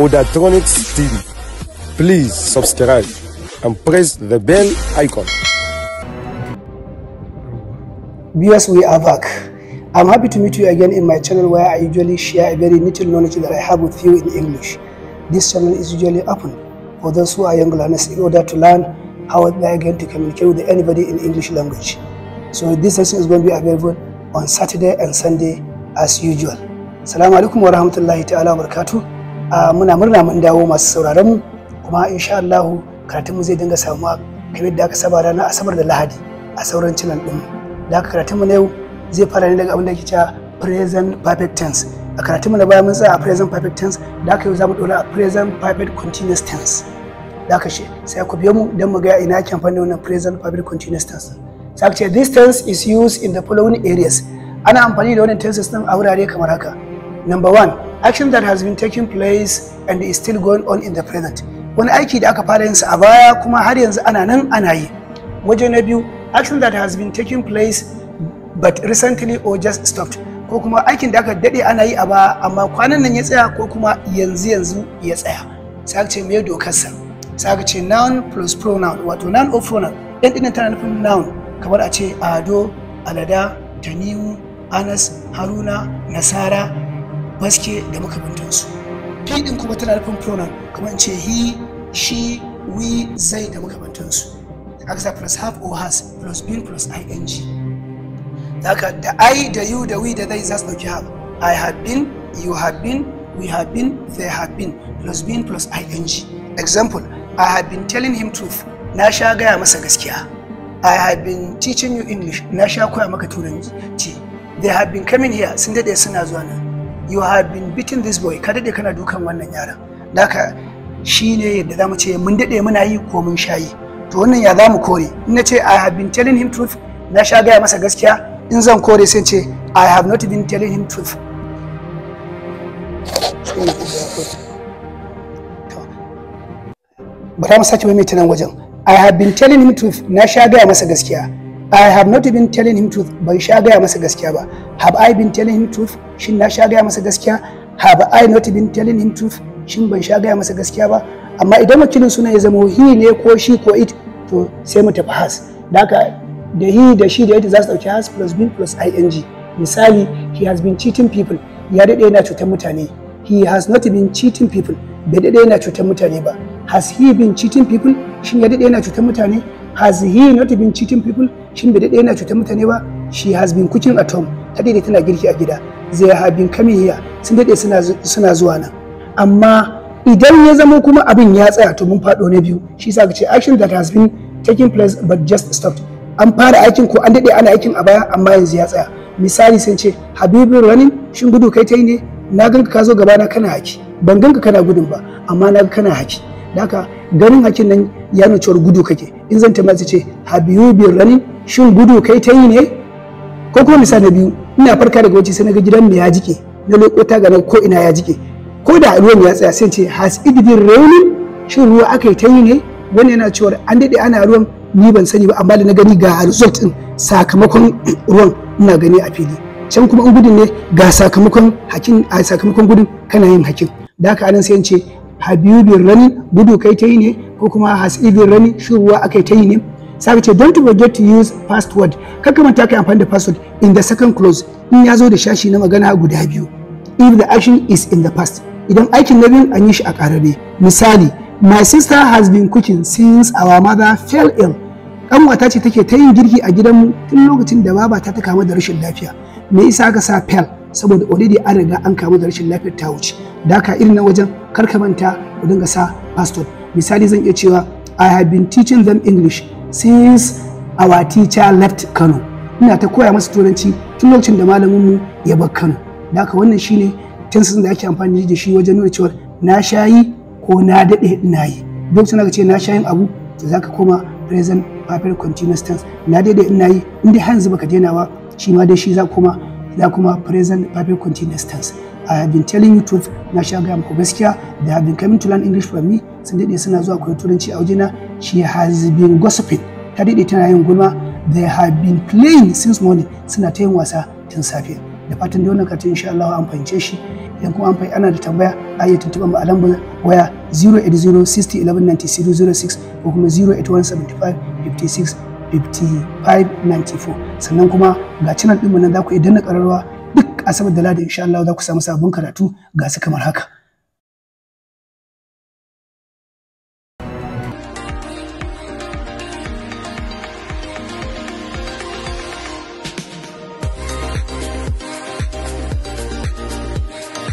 Odatronics TV. Please subscribe and press the bell icon. Viewers, we are back. I'm happy to meet you again in my channel where I usually share a very little knowledge that I have with you in English. This channel is usually open for those who are young learners in order to learn how they are going to communicate with anybody in English language. So this lesson is going to be available on Saturday and Sunday as usual. Salamu alaikum wa rahmatullahi ta'ala wa barakatu. Muna murna mun dawo masu sauraron mu kuma insha Allah karatun mu zai dinga samuwa kamar da aka saba ranar Asabar da Lahadi a sauran channel din. Da aka karatun mu na yau zai fara ne daga abin da ke cewa present perfect tense. A karatun mu na baya mun tsaya a present perfect tense da aka yau za mu dora a present perfect continuous tense. Da aka shi sai ku biyo mu don mu ga ina ake amfani wannan present perfect continuous tense. Sai ce this tense is used in the following areas. Ana amfani da wannan tenses din a wurare kamar haka. Number one, action that has been taking place and is still going on in the present. Wani aiki da aka fara yin sa a baya kuma har yanzu ana nan ana yi. Waje na biyu, action that has been taking place but recently or just stopped. Ko kuma aikin da aka daɗe ana yi a baya amma kwanan nan ya tsaya ko kuma yanzu yanzu ya tsaya. Sai ce me dokarsa? Sai aka ce noun plus pronoun wato noun or pronoun. Ɗan ɗinin tana nufin noun kamar a ce ado, alada, tanimu, anas, haruna, nasara, baske da makamantansu. Fi din kuma tana nufin pronoun kamar ce he she we zai da makamantansu. Aka sa plus have or has plus been plus ing haka da i da you da we da zai za su ɗauki have i have been you have been we have been they have been plus been plus ing example i have been telling him truth. Na sha gaya masa gaskiya. I have been teaching you english. Na sha koya maka turanci. They have been coming here. Sun daɗe suna zuwa nan. You have been beating this boy ka daɗe kana dukan wannan yaran. Daka shine yadda za mu ce mun daɗe muna yi ko mun shayi to wannan ya za mu kore? In na ce i have been telling him truth na sha gaya masa gaskiya. In zan kore sai ce i have not been telling him truth. Bara mu sake mai nan wajen. I have been telling him truth na sha gaya masa gaskiya. I have not been telling him truth. Ban sha gaya masa gaskiya ba. Have I been telling him truth? Shin na sha gaya masa gaskiya? Have I not been telling him truth? Shin ban sha gaya masa gaskiya ba? Amma idan wakilin suna ya zama he ne ko shi ko it to sai mu tafi has. Da haka da he da shi da it za su ɗauki has plus been plus ing. Misali he has been cheating people. Ya daɗe yana cutar mutane. He has not been cheating people. Bai daɗe yana cutar mutane ba. Has he been cheating people? Shin ya daɗe yana cutar mutane? Has he not been cheating people? Shin bai daɗe yana cutar mutane ba? She has been cooking at home. Ta daɗe tana girki a gida. They have been coming here. Sun daɗe suna zuwa nan. Amma idan ya zama kuma abin ya tsaya to mun faɗo na biyu. Shi sa ce action that has been taking place but just stopped. An fara aikin ko an daɗe ana aikin a baya amma yanzu ya tsaya. Misali sun ce habibu running? Shin gudu kai ta yi ne? Na ganka ka zo gabana kana haki. Ban ganka kana gudun ba amma na kana haki. Haka ganin hakin nan ya nuna gudu kake. In zan tambaya ce have you been running shin gudu kai ta yi ne? Ko kuma misali na biyu ina farka daga waje sai na ga gidan mu ya jike. Na leko ta gana ko ina ya jike. Ko da ruwan ya tsaya sai ce has it been shin ruwa aka yi ta yi ne? Wannan yana cewa an daɗe ana ruwan ni ban sani ba amma da na gani ga result din sakamakon ruwan ina gani a fili. Can kuma in gudun ne ga sakamakon hakin a sakamakon gudun kana yin hakin. Da haka a nan sai ce you been running gudu kai ta yi ne ko kuma has it been running shin ruwa aka yi ta yi ne. Sai ce don't forget to use password. Kar ka manta kai amfani da password in the second clause in ya zo da shashi na magana guda biyu. If the action is in the past. Idan aikin na biyun an yi shi a karare misali my sister has been cooking since our mother fell ill. Kanwata ce take ta yin girki a gidanmu tun lokacin da baba ta kamu da rashin lafiya. Me yasa aka sa fell? Saboda already an riga an kamu da rashin lafiyar ta wuce da haka irin na wajen kar ka manta ku dinga sa password misali zan iya cewa i have been teaching them english since our teacher left Kano. Ina ta koya masa turanci tun lokacin da malaminmu ya bar Kano. Da haka wannan shine tenses da ake amfani da shi wajen nuna cewa na shayi ko na daɗe ina yi. Lokacin da ka ce na shayin abu to za ka koma present perfect continuous tense. Na daɗe ina yi in dai yanzu baka daina ba shi ma dai shi za kuma za kuma present perfect continuous tense. I have been telling you truth. Na sha gaya muku gaskiya. They have been coming to learn English from me. Sun daɗe suna zuwa koyi turanci a wajena. She has been gossiping. Ta daɗe tana yin gulma. They have been playing since morning. Suna ta yin wasa tun safe. Da fatan da wannan karatun insha Allah an fahimce shi. Idan kuma an fahimta ana da tambaya a iya tuntuɓa mu a lambar waya 080 60 11 96 06 ko kuma 081 75 56 5594 sannan kuma ga channel ɗinmu nan za ku iya danna ƙararrawa. Duk asabar da ladi insha Allah za ku samu sabon karatu ga su kamar haka.